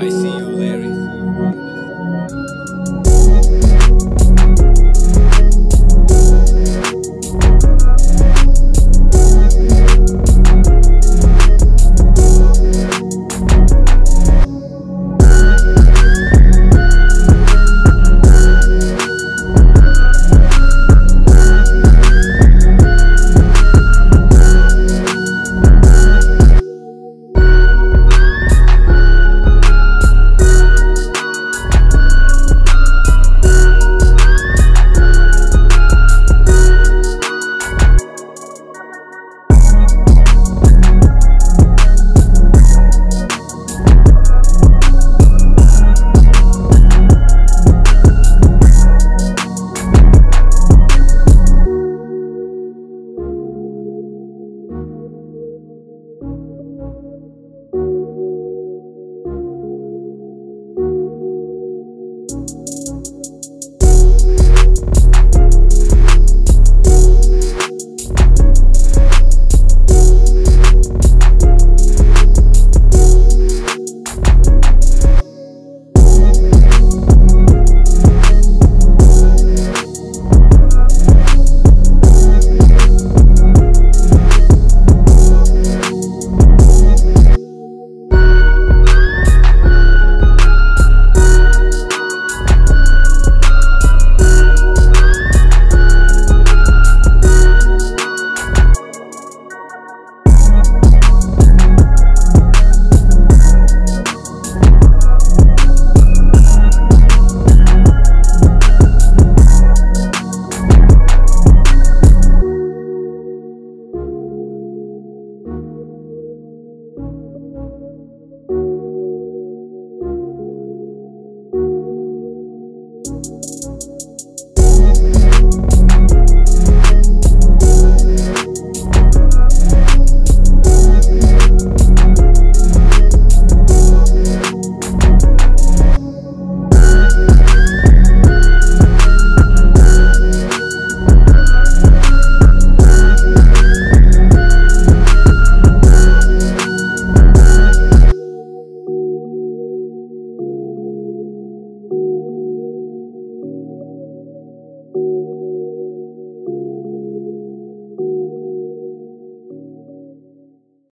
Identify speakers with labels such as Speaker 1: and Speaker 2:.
Speaker 1: I see.